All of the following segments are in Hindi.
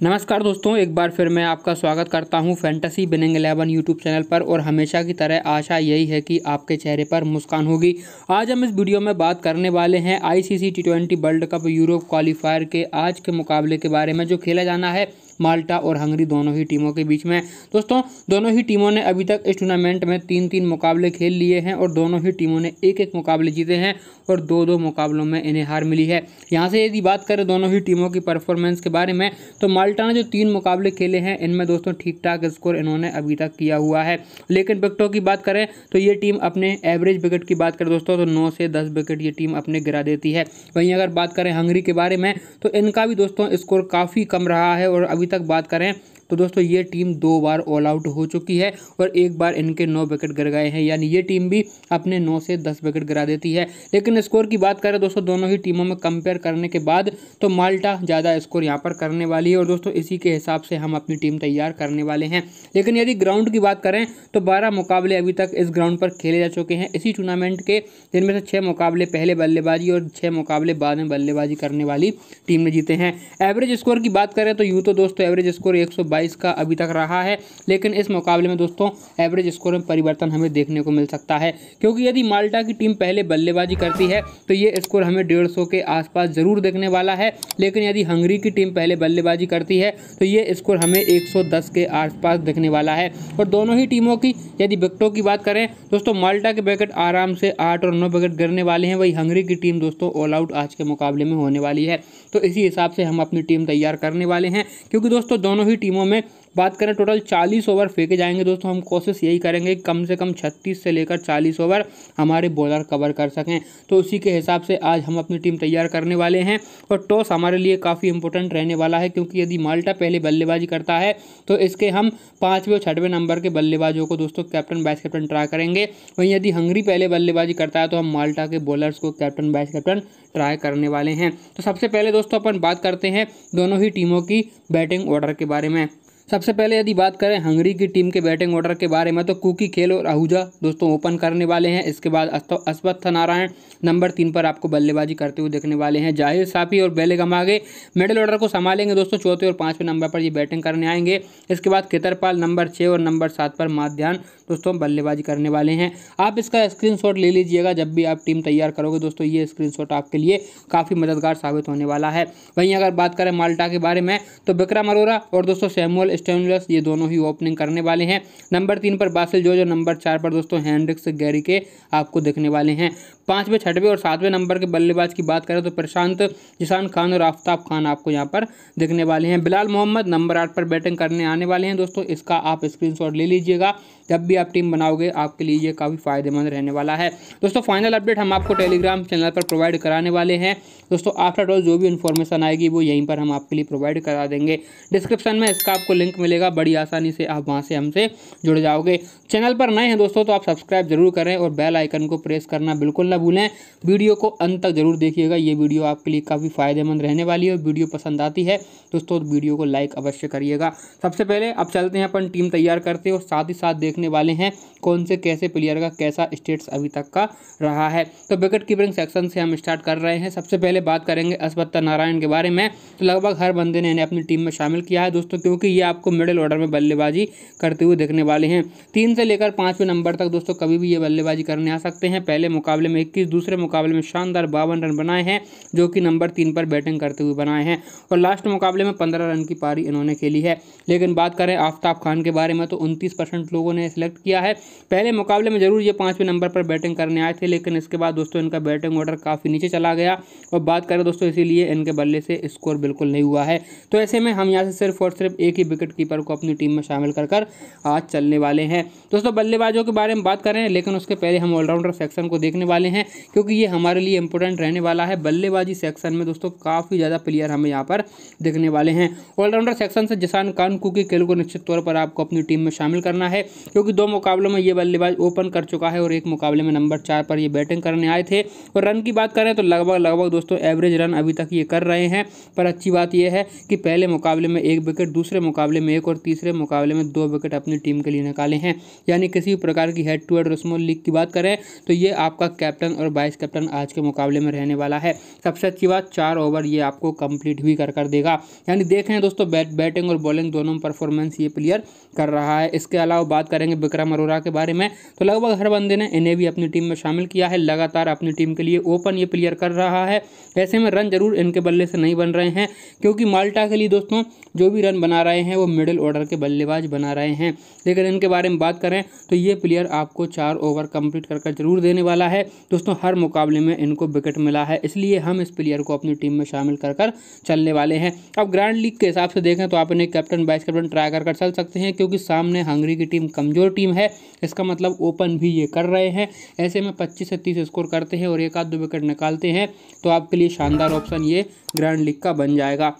नमस्कार दोस्तों, एक बार फिर मैं आपका स्वागत करता हूँ fantasy winning eleven YouTube channel पर और हमेशा की तरह आशा यही है कि आपके चेहरे पर मुस्कान होगी। आज हम इस वीडियो में बात करने वाले हैं ICC T twenty world cup Europe qualifier के आज के मुकाबले के बारे में, जो खेला जाना है। माल्टा और हंगरी दोनों ही टीमों के बीच में। दोस्तों, दोनों ही टीमों ने अभी तक इस टूर्नामेंट में तीन तीन मुकाबले खेल लिए हैं और दोनों ही टीमों ने एक एक मुकाबले जीते हैं और दो दो मुकाबलों में इन्हें हार मिली है। यहाँ से यदि बात करें दोनों ही टीमों की परफॉर्मेंस के बारे में तो माल्टा ने जो तीन मुकाबले खेले हैं, इनमें दोस्तों ठीक ठाक स्कोर इन्होंने अभी तक किया हुआ है। लेकिन विकटों की बात करें तो ये टीम अपने एवरेज विकेट की बात करें दोस्तों तो नौ से दस विकेट ये टीम अपने गिरा देती है। वहीं अगर बात करें हंगरी के बारे में तो इनका भी दोस्तों स्कोर काफ़ी कम रहा है और अभी तक बात करें तो दोस्तों, ये टीम दो बार ऑल आउट हो चुकी है और एक बार इनके नौ विकेट गिर गए हैं। यानी ये टीम भी अपने नौ से दस विकेट गिरा देती है। लेकिन स्कोर की बात करें, दोस्तों, दोनों ही टीमों में कंपेयर करने के बाद तो माल्टा ज़्यादा स्कोर यहाँ पर करने वाली है और दोस्तों, इसी के हिसाब से हम अपनी टीम तैयार करने वाले हैं। लेकिन यदि ग्राउंड की बात करें तो बारह मुकाबले अभी तक इस ग्राउंड पर खेले जा चुके हैं। इसी टूर्नामेंट के जिनमें से छः मुकाबले पहले बल्लेबाजी और छः मुकाबले बाद में बल्लेबाजी करने वाली टीम ने जीते हैं। एवरेज स्कोर की बात करें तो यूँ तो दोस्तों एवरेज स्कोर एक का अभी तक रहा है, लेकिन इस मुकाबले में दोस्तों एवरेज स्कोर में परिवर्तन हमें देखने को मिल सकता है। क्योंकि यदि माल्टा की टीम पहले बल्लेबाजी करती है तो ये स्कोर हमें डेढ़ के आसपास ज़रूर देखने वाला है। लेकिन यदि हंगरी की टीम पहले बल्लेबाजी करती है तो ये स्कोर हमें 110 के आसपास देखने वाला है। और दोनों ही टीमों की, यदि विकेटों की बात करें, दोस्तों, माल्टा के विकेट आराम से आठ और नौ विकेट गिरने वाले हैं। वही हंगरी की टीम, दोस्तों ऑल आउट आज के मुकाबले में होने वाली है। तो इसी हिसाब से हम अपनी टीम तैयार करने वाले हैं। क्योंकि दोस्तों, दोनों ही टीमों में बात करें टोटल चालीस ओवर फेंके जाएँगे दोस्तों, हम कोशिश यही करेंगे कम से कम छत्तीस से लेकर चालीस ओवर हमारे बॉलर कवर कर सकें। तो उसी के हिसाब से आज हम अपनी टीम तैयार करने वाले हैं और टॉस हमारे लिए काफ़ी इंपॉर्टेंट रहने वाला है क्योंकि यदि माल्टा पहले बल्लेबाजी करता है तो इसके हम पाँचवें और छठवें नंबर के बल्लेबाजों को दोस्तों कैप्टन वाइस कैप्टन ट्राई करेंगे। वहीं यदि हंगरी पहले बल्लेबाजी करता है तो हम माल्टा के बॉलर्स को कैप्टन वाइस कैप्टन ट्राई करने वाले हैं। तो सबसे पहले दोस्तों अपन बात करते हैं दोनों ही टीमों की बैटिंग ऑर्डर के बारे में। सबसे पहले यदि बात करें हंगरी की टीम के बैटिंग ऑर्डर के बारे में तो कुकी खेल और आहूजा दोस्तों ओपन करने वाले हैं। इसके बाद अश्वत्थ नारायण नंबर तीन पर आपको बल्लेबाजी करते हुए देखने वाले हैं। ज़ाहिर साफी और बेलेगम आगे मिडिल ऑर्डर को संभालेंगे दोस्तों, चौथे और पाँचवें नंबर पर ये बैटिंग करने आएँगे। इसके बाद केतरपाल नंबर छः और नंबर सात पर माध्यान दोस्तों बल्लेबाजी करने वाले हैं। आप इसका स्क्रीन ले लीजिएगा जब भी आप टीम तैयार करोगे दोस्तों, ये स्क्रीन आपके लिए काफ़ी मददगार साबित होने वाला है। वहीं अगर बात करें माल्टा के बारे में तो विक्रम अरोरा और दोस्तों सैमुअल स्टेमुलस ये दोनों ही ओपनिंग करने वाले हैं। नंबर तीन पर बासिल जो जो नंबर चार पर दोस्तों हैंड्रिक्स गैरी के आपको देखने वाले हैं। पाँचवें, छठवें और सातवें नंबर के बल्लेबाज की बात करें तो प्रशांत, जिसान खान और आफ्ताब खान आपको यहाँ पर दिखने वाले हैं। बिलाल मोहम्मद नंबर आठ पर बैटिंग करने आने वाले हैं दोस्तों। इसका आप स्क्रीनशॉट ले लीजिएगा। जब भी आप टीम बनाओगे, आपके लिए ये काफ़ी फ़ायदेमंद रहने वाला है। दोस्तों फाइनल अपडेट हम आपको टेलीग्राम चैनल पर प्रोवाइड कराने वाले हैं। दोस्तों आफ्टर ऑल जो भी इन्फॉर्मेशन आएगी, वो यहीं पर हम आपके लिए प्रोवाइड करा देंगे। डिस्क्रिप्शन में इसका आपको लिंक मिलेगा, बड़ी आसानी से आप वहाँ से हमसे जुड़ जाओगे। चैनल पर नए हैं दोस्तों तो आप सब्सक्राइब ज़रूर करें और बेल आइकन को प्रेस करना बिल्कुल ना भूलें। वीडियो को अंत तक ज़रूर देखिएगा, ये वीडियो आपके लिए काफ़ी फ़ायदेमंद रहने वाली है वीडियो पसंद आती है। दोस्तों, वीडियो को लाइक अवश्य करिएगा। सबसे पहले अब चलते हैं अपन टीम तैयार करते और साथ ही साथ देखने वाले हैं कौन से कैसे प्लेयर का कैसा स्टेट्स अभी तक का रहा है। तो विकेट कीपिंग सेक्शन से हम स्टार्ट कर रहे हैं। सबसे पहले बात करेंगे अस्पत्ता नारायण के बारे में। तो लगभग हर बंदे ने इन्हें अपनी टीम में शामिल किया है दोस्तों, क्योंकि ये आपको मिडिल ऑर्डर में बल्लेबाजी करते हुए देखने वाले हैं। तीन से लेकर पाँचवें नंबर तक दोस्तों कभी भी ये बल्लेबाजी करने आ सकते हैं। पहले मुकाबले में इक्कीस, दूसरे मुकाबले में शानदार बावन रन बनाए हैं, जो कि नंबर तीन पर बैटिंग करते हुए बनाए हैं। और लास्ट मुकाबले में पंद्रह रन की पारी इन्होंने खेली है। लेकिन बात करें आफ्ताब खान के बारे में तो उनतीस लोगों ने सिलेक्ट किया है। पहले मुकाबले में ज़रूर ये पाँचवें नंबर पर बैटिंग करने आए थे, लेकिन इसके बाद दोस्तों इनका बैटिंग ऑर्डर काफ़ी नीचे चला गया। और बात करें दोस्तों इसीलिए इनके बल्ले से स्कोर बिल्कुल नहीं हुआ है। तो ऐसे में हम यहाँ से सिर्फ़ और सिर्फ़ एक ही विकेट कीपर को अपनी टीम में शामिल कर कर आज चलने वाले हैं। दोस्तों, बल्लेबाजों के बारे में बात करें लेकिन उसके पहले हम ऑलराउंडर सेक्शन को देखने वाले हैं, क्योंकि ये हमारे लिए इंपॉर्टेंट रहने वाला है। बल्लेबाजी सेक्शन में दोस्तों, काफ़ी ज़्यादा प्लेयर हमें यहाँ पर देखने वाले हैं। ऑलराउंडर सेक्शन से जसान खान कुकी खेल को निश्चित तौर पर आपको अपनी टीम में शामिल करना है, क्योंकि दो मुकाबलों में ये बल्लेबाज ओपन कर चुका है और एक मुकाबले में नंबर चार पर ये बैटिंग करने आए थे। और रन की बात करें तो लगभग लगभग दोस्तों एवरेज रन अभी तक ये कर रहे हैं, पर अच्छी बात यह है कि पहले मुकाबले में एक विकेट दूसरे मुकाबले में एक और तीसरे मुकाबले में दो विकेट अपनी टीम के लिए निकाले हैं। यानी किसी भी प्रकार की हेड टू हेड रस्मों लीग की बात करें तो ये आपका कैप्टन और वाइस कैप्टन आज के मुकाबले में रहने वाला है। सबसे अच्छी बात, चार ओवर ये आपको कंप्लीट भी कर कर देगा। यानी देखें दोस्तों बैट बैटिंग और बॉलिंग दोनों परफॉर्मेंस ये प्लेयर कर रहा है। इसके अलावा बात करेंगे विक्रम अरोरा के बारे में। तो लगभग हर बंदे ने इन्हें भी अपनी टीम में शामिल किया है। लगातार अपनी टीम के लिए ओपन ये प्लेयर कर रहा है। ऐसे में रन ज़रूर इनके बल्ले से नहीं बन रहे हैं, क्योंकि माल्टा के लिए दोस्तों, जो भी रन बना रहे हैं, वो मिडिल ऑर्डर के बल्लेबाज बना रहे हैं। लेकिन इनके बारे में बात करें तो ये प्लेयर आपको चार ओवर कंप्लीट कर ज़रूर देने वाला है। दोस्तों, हर मुकाबले में इनको विकेट मिला है, इसलिए हम इस प्लेयर को अपनी टीम में शामिल कर कर चलने वाले हैं। अब ग्रैंड लीग के हिसाब से देखें तो आप इन्हें कैप्टन, वाइस कैप्टन ट्राई कर कर चल सकते हैं, क्योंकि सामने हंगरी की टीम कमज़ोर टीम है, इसका मतलब ओपन भी ये कर रहे हैं। ऐसे में पच्चीस से तीस स्कोर करते हैं और एक आध दो विकेट निकालते हैं तो आपके लिए शानदार ऑप्शन ये ग्रैंड लीग का बन जाएगा।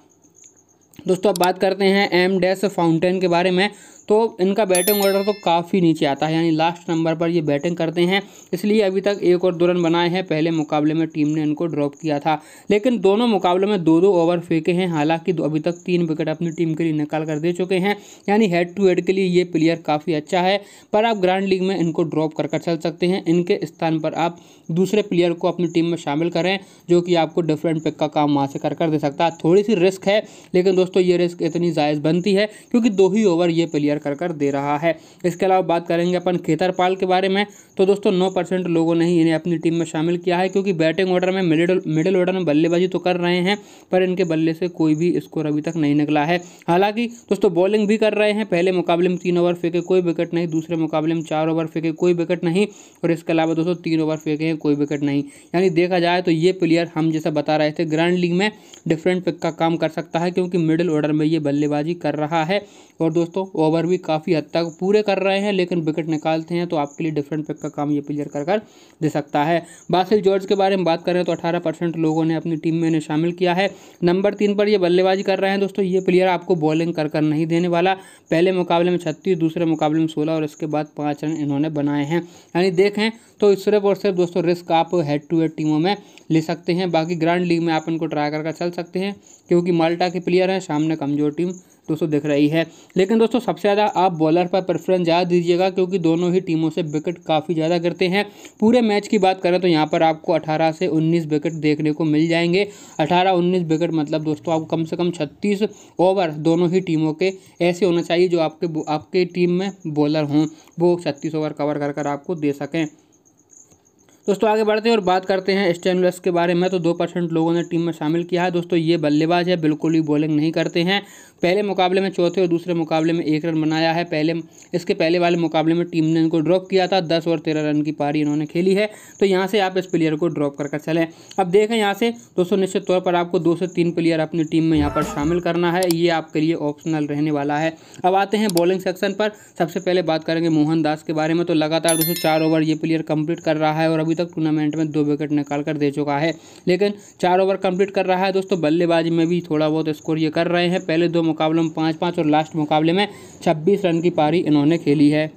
दोस्तों, अब बात करते हैं एम डैश फाउंटेन के बारे में। तो इनका बैटिंग ऑर्डर तो काफ़ी नीचे आता है, यानी लास्ट नंबर पर ये बैटिंग करते हैं। इसलिए अभी तक एक और दो रन बनाए हैं। पहले मुकाबले में टीम ने इनको ड्रॉप किया था। लेकिन दोनों मुकाबलों में दो दो ओवर फेंके हैं। हालाँकि अभी तक तीन विकेट अपनी टीम के लिए निकाल कर दे चुके हैं। यानी हेड टू हेड के लिए ये प्लेयर काफ़ी अच्छा है। पर आप ग्रांड लीग में इनको ड्रॉप कर कर चल सकते हैं। इनके स्थान पर आप दूसरे प्लेयर को अपनी टीम में शामिल करें, जो कि आपको डिफरेंट पिक का काम वहाँ से कर कर दे सकता है। थोड़ी सी रिस्क है, लेकिन दोस्तों ये रिस्क इतनी जायज़ बनती है, क्योंकि दो ही ओवर ये प्लेयर कर कर दे रहा है। इसके अलावा बात करेंगे अपन खेतरपाल के बारे में। तो दोस्तों, नौ परसेंट लोगों ने ही इन्हें अपनी टीम में शामिल किया है, क्योंकि बैटिंग ऑर्डर में मिडिल मिडिल ऑर्डर में बल्लेबाजी तो कर रहे हैं, पर इनके बल्ले से कोई भी स्कोर अभी तक नहीं निकला है। हालाँकि दोस्तों, बॉलिंग भी कर रहे हैं, पहले मुकाबले में तीन ओवर फेंके कोई विकेट नहीं, दूसरे मुकाबले में चार ओवर फेंके कोई विकेट नहीं, और इसके अलावा दोस्तों, तीन ओवर फेंके हैं, कोई विकेट नहीं। यानी देखा जाए तो ये प्लेयर हम जैसा बता रहे थे, ग्रैंड लीग में डिफरेंट पिक का काम कर सकता है, क्योंकि मिडिल ऑर्डर में ये बल्लेबाजी कर रहा है। और दोस्तों, ओवर भी काफ़ी हद तक पूरे कर रहे हैं, लेकिन विकेट निकालते हैं तो आपके लिए डिफरेंट पिक का काम ये प्लेयर कर कर दे सकता है। बासिल जॉर्ज के बारे में बात करें तो अठारह परसेंट लोगों ने अपनी टीम में इन्हें शामिल किया है। नंबर तीन पर ये बल्लेबाजी कर रहे हैं दोस्तों, ये प्लेयर आपको बॉलिंग कर कर नहीं देने वाला। पहले मुकाबले में छत्तीस, दूसरे मुकाबले में सोलह और इसके बाद पाँच रन इन्होंने बनाए हैं। यानी देखें तो सिर्फ़ और सिर्फ़ दोस्तों रिस्क आप हेड टू हेड टीमों में ले सकते हैं। बाकी ग्रांड लीग में आप इनको ट्राई कर चल सकते हैं, क्योंकि माल्टा के प्लेयर हैं, सामने कमज़ोर टीम दोस्तों दिख रही है। लेकिन दोस्तों सबसे ज़्यादा आप बॉलर पर प्रेफरेंस ज़्यादा दीजिएगा क्योंकि दोनों ही टीमों से विकेट काफ़ी ज़्यादा गिरते हैं। पूरे मैच की बात करें तो यहाँ पर आपको 18 से 19 विकेट देखने को मिल जाएँगे। 18-19 विकेट मतलब दोस्तों आपको कम से कम 36 ओवर दोनों ही टीमों के ऐसे होना चाहिए जो आपके आपके टीम में बॉलर हों। वो छत्तीस ओवर कवर कर कर आपको दे सकें। दोस्तों, आगे बढ़ते हैं और बात करते हैं स्टेनलेस के बारे में। तो दो परसेंट लोगों ने टीम में शामिल किया है। दोस्तों, ये बल्लेबाज है, बिल्कुल भी बॉलिंग नहीं करते हैं। पहले मुकाबले में चौथे और दूसरे मुकाबले में एक रन बनाया है। पहले, इसके पहले वाले मुकाबले में टीम ने इनको ड्रॉप किया था। दस और तेरह रन की पारी इन्होंने खेली है। तो यहाँ से आप इस प्लेयर को ड्रॉप कर चलें। अब देखें यहाँ से, दोस्तों, निश्चित तौर पर आपको दो से तीन प्लेयर अपनी टीम में यहाँ पर शामिल करना है। ये आपके लिए ऑप्शनल रहने वाला है। अब आते हैं बॉलिंग सेक्शन पर। सबसे पहले बात करेंगे मोहन दास के बारे में। तो लगातार दोस्तों, चार ओवर ये प्लेयर कंप्लीट कर रहा है और अभी तक टूर्नामेंट में दो विकेट निकाल कर दे चुका है। लेकिन चार ओवर कंप्लीट कर रहा है। दोस्तों, बल्लेबाजी में भी थोड़ा बहुत स्कोर ये कर रहे हैं। पहले दो मुकाबलों में पाँच पाँच और लास्ट मुकाबले में छब्बीस रन की पारी इन्होंने खेली है।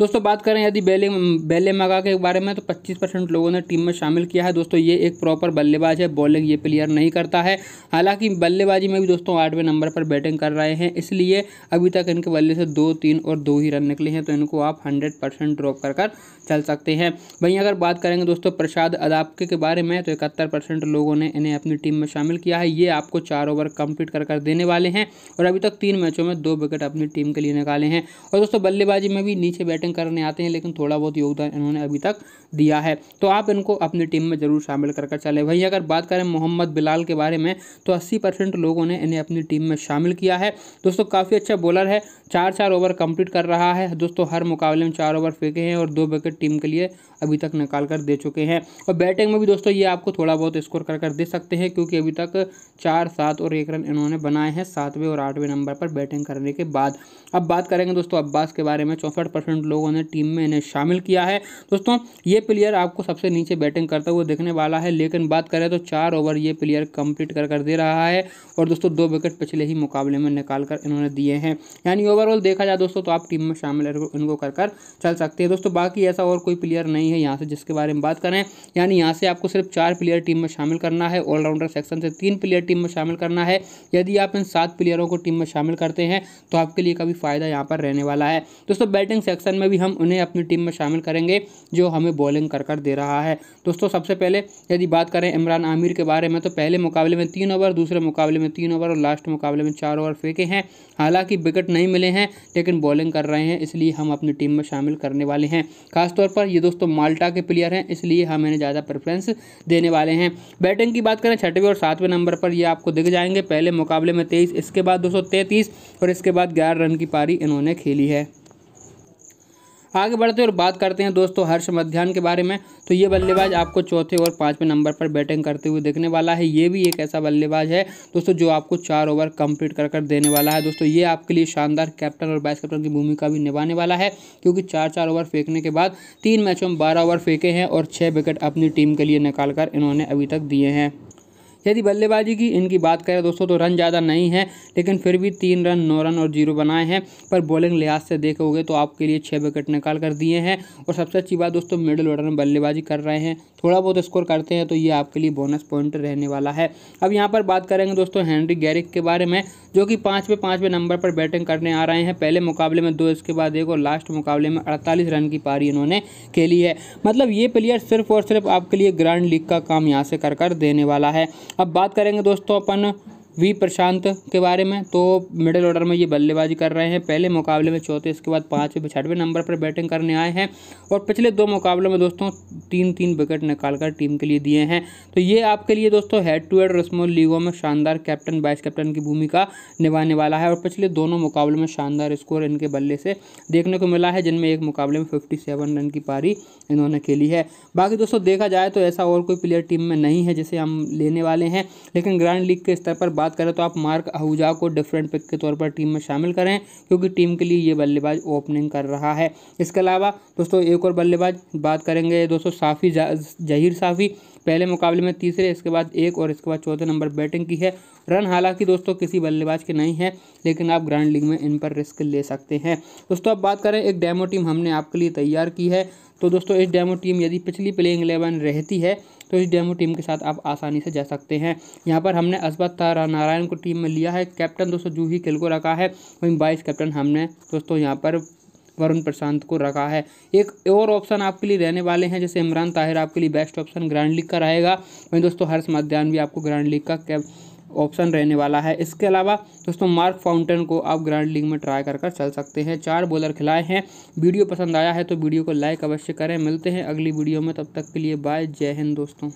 दोस्तों, बात करें यदि बेले बेले मगा के बारे में तो 25 परसेंट लोगों ने टीम में शामिल किया है। दोस्तों, ये एक प्रॉपर बल्लेबाज है, बॉलिंग ये प्लेयर नहीं करता है। हालाँकि बल्लेबाजी में भी दोस्तों, आठवें नंबर पर बैटिंग कर रहे हैं, इसलिए अभी तक इनके बल्ले से दो, तीन और दो ही रन निकले हैं तो इनको आप हंड्रेड परसेंट ड्रॉप कर कर चल सकते हैं। वहीं अगर बात करेंगे दोस्तों, प्रसाद अदापके के बारे में तो इकहत्तर परसेंट लोगों ने इन्हें अपनी टीम में शामिल किया है। ये आपको चार ओवर कंप्लीट कर कर देने वाले हैं, और अभी तक तीन मैचों में दो विकेट अपनी टीम के लिए निकाले हैं। और दोस्तों, बल्लेबाजी में भी नीचे बैटिंग करने आते हैं, लेकिन थोड़ा बहुत योगदान इन्होंने अभी तक दिया है। तो आप इनको अपनी टीम में ज़रूर शामिल कर कर चले। वहीं अगर बात करें मोहम्मद बिलाल के बारे में तो अस्सी लोगों ने इन्हें अपनी टीम में शामिल किया है। दोस्तों, काफ़ी अच्छा बॉलर है चार चार ओवर कंप्लीट कर रहा है। दोस्तों, हर मुकाबले में चार ओवर फेंके हैं और दो विकेट टीम के लिए अभी तक निकाल कर दे चुके हैं। और बैटिंग में भी दोस्तों, ये आपको थोड़ा बहुत स्कोर कर कर दे सकते हैं, क्योंकि अभी तक चार सात और एक रन इन्होंने बनाए हैं सातवें और आठवें नंबर पर बैटिंग करने के बाद। अब बात करेंगे दोस्तों, अब्बास के बारे में, चौंसठ परसेंट लोगों ने टीम में इन्हें शामिल किया है। दोस्तों, ये प्लेयर आपको सबसे नीचे बैटिंग करता हुआ दिखने वाला है। लेकिन बात करें तो चार ओवर ये प्लेयर कंप्लीट कर कर दे रहा है। और दोस्तों, दो विकेट पिछले ही मुकाबले में निकाल कर इन्होंने दिए हैं। यानी ओवरऑल देखा जाए दोस्तों तो आप टीम में शामिल इनको कर कर चल सकते हैं। दोस्तों, बाकी ऐसा और कोई प्लेयर नहीं है यहाँ से जिसके बारे में बात करें। यानी यहाँ से आपको सिर्फ़ चार प्लेयर टीम में शामिल करना है। ऑलराउंडर सेक्शन से तीन प्लेयर टीम में शामिल करना है। यदि आप इन सात प्लेयरों को टीम में शामिल करते हैं तो आपके लिए काफ़ी फ़ायदा यहाँ पर रहने वाला है। दोस्तों बैटिंग सेक्शन भी हम उन्हें अपनी टीम में शामिल करेंगे, जो हमें बॉलिंग कर कर दे रहा है। दोस्तों, सबसे पहले यदि बात करें इमरान आमिर के बारे में तो पहले मुकाबले में तीन ओवर दूसरे मुकाबले में तीन ओवर और लास्ट मुकाबले में चार ओवर फेंके हैं। हालाँकि विकेट नहीं मिले हैं, लेकिन बॉलिंग कर रहे हैं, इसलिए हम अपनी टीम में शामिल करने वाले हैं। खासतौर पर ये दोस्तों माल्टा के प्लेयर हैं, इसलिए हम इन्हें ज़्यादा प्रेफरेंस देने वाले हैं। बैटिंग की बात करें, छठवें और सातवें नंबर पर ये आपको दिख जाएँगे। पहले मुकाबले में तेईस, इसके बाद दो सौ तैंतीस और इसके बाद ग्यारह रन की पारी इन्होंने खेली है। आगे बढ़ते हैं और बात करते हैं दोस्तों हर्ष मध्यान के बारे में। तो ये बल्लेबाज आपको चौथे और पाँचवें नंबर पर बैटिंग करते हुए देखने वाला है। ये भी एक ऐसा बल्लेबाज है दोस्तों जो आपको चार ओवर कंप्लीट कर कर देने वाला है। दोस्तों ये आपके लिए शानदार कैप्टन और वाइस कैप्टन की भूमिका भी निभाने वाला है क्योंकि चार चार ओवर फेंकने के बाद तीन मैचों में बारह ओवर फेंके हैं और छः विकेट अपनी टीम के लिए निकाल इन्होंने अभी तक दिए हैं। यदि बल्लेबाजी की इनकी बात करें दोस्तों तो रन ज़्यादा नहीं है, लेकिन फिर भी तीन रन, नौ रन और ज़ीरो बनाए हैं। पर बॉलिंग लिहाज से देखोगे तो आपके लिए छः विकेट निकाल कर दिए हैं। और सबसे अच्छी बात दोस्तों, मिडिल ऑर्डर में बल्लेबाजी कर रहे हैं। थोड़ा बहुत स्कोर करते हैं तो ये आपके लिए बोनस पॉइंट रहने वाला है। अब यहाँ पर बात करेंगे दोस्तों हैंनरी गैरिक के बारे में, जो कि पाँचवें पाँचवें नंबर पर बैटिंग करने आ रहे हैं। पहले मुकाबले में दो, इसके बाद एक, और लास्ट मुकाबले में अड़तालीस रन की पारी इन्होंने खेली है। मतलब ये प्लेयर सिर्फ़ और सिर्फ़ आपके लिए ग्रांड लीग का काम यहाँ से कर कर देने वाला है। अब बात करेंगे दोस्तों अपन वी प्रशांत के बारे में। तो मिडिल ऑर्डर में ये बल्लेबाजी कर रहे हैं। पहले मुकाबले में चौथे, इसके बाद पाँचवें छठवें नंबर पर बैटिंग करने आए हैं। और पिछले दो मुकाबलों में दोस्तों तीन तीन विकेट निकाल कर टीम के लिए दिए हैं। तो ये आपके लिए दोस्तों हेड टू हेड रस्मोल लीगों में शानदार कैप्टन वाइस कैप्टन की भूमिका निभाने वाला है। और पिछले दोनों मुकाबलों में शानदार स्कोर इनके बल्ले से देखने को मिला है, जिनमें एक मुकाबले में फिफ्टी रन की पारी इन्होंने खेली है। बाकी दोस्तों, देखा जाए तो ऐसा और कोई प्लेयर टीम में नहीं है, जिसे हम लेने वाले हैं। लेकिन ग्रांड लीग के स्तर पर बात करें तो आप मार्क आहूजा को डिफरेंट पिक के तौर पर टीम में शामिल करें, क्योंकि टीम के लिए ये बल्लेबाज ओपनिंग कर रहा है। इसके अलावा, दोस्तों, एक और बल्लेबाज बात करेंगे, दोस्तों, साफ़ी जहीर साफ़ी। पहले मुकाबले में तीसरे, इसके बाद एक और इसके बाद चौथे नंबर बैटिंग की है। रन हालाँकि, दोस्तों, किसी बल्लेबाज के नहीं है, लेकिन आप ग्रांड लीग में इन पर रिस्क ले सकते हैं। दोस्तों, अब बात करें, एक डेमो टीम हमने आपके लिए तैयार की है। तो दोस्तों, इस डेमो टीम यदि पिछली प्लेइंग एलेवन रहती है तो इस डेमो टीम के साथ आप आसानी से जा सकते हैं। यहाँ पर हमने अस्बत नारायण को टीम में लिया है। कैप्टन दोस्तों जूही खेल को रखा है। वहीं बाईस कैप्टन हमने दोस्तों यहाँ पर वरुण प्रशांत को रखा है। एक और ऑप्शन आपके लिए रहने वाले हैं, जैसे इमरान ताहिर आपके लिए बेस्ट ऑप्शन ग्रैंड लीग का रहेगा। वहीं दोस्तों, हर्ष माध्यान भी आपको ग्रैंड लीग का ऑप्शन रहने वाला है। इसके अलावा, दोस्तों, मार्क फाउंटेन को आप ग्रैंड लीग में ट्राई कर कर चल सकते हैं। चार बॉलर खिलाए हैं। वीडियो पसंद आया है तो वीडियो को लाइक अवश्य करें। मिलते हैं अगली वीडियो में। तब तक के लिए बाय। जय हिंद, दोस्तों।